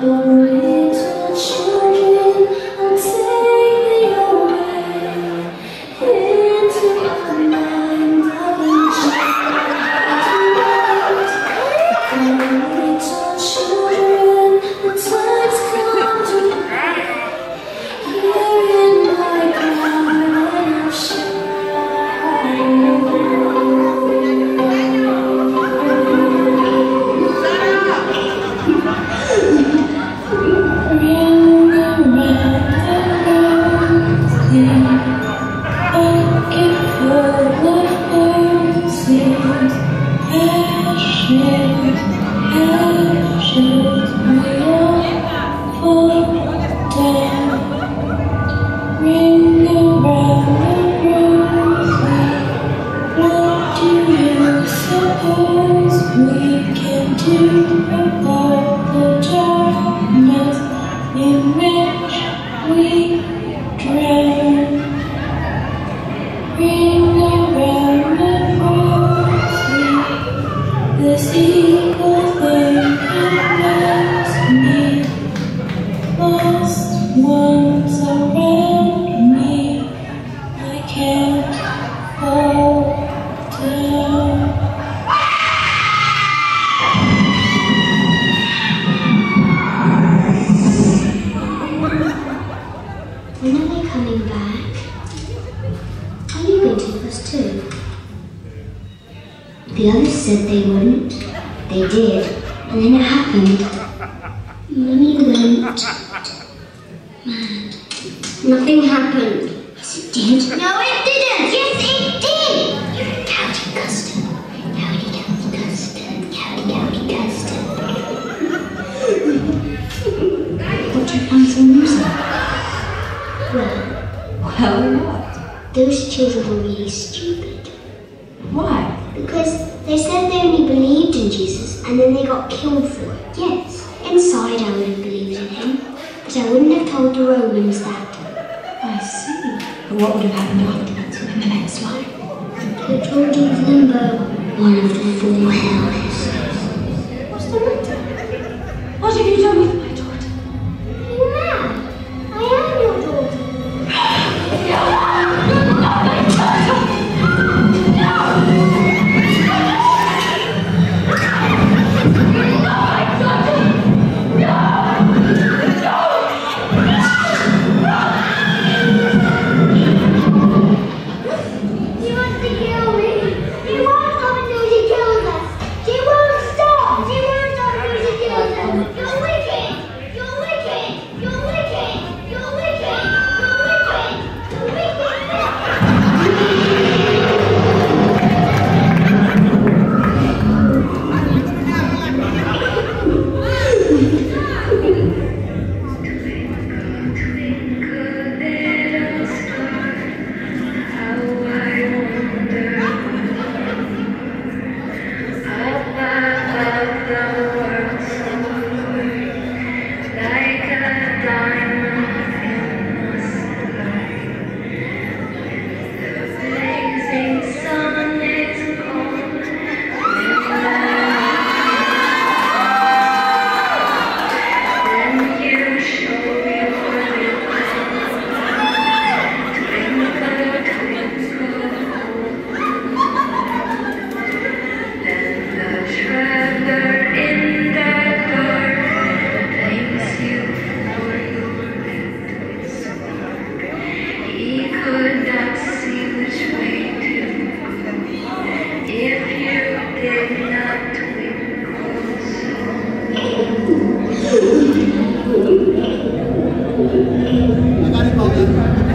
Amen. Shit, Around me, I can't down. When are they coming back? Are you going to us too? The others said they wouldn't. They did, and then it happened. Mummy went. music. Well, well, what? Those children were really stupid. Why? Because they said they only believed in Jesus and then they got killed for it. Yes, inside I would have believed in him, but I wouldn't have told the Romans that. I see. But what would have happened afterwards in the next life? The children of Limbo, one of the four hells. 流れ込む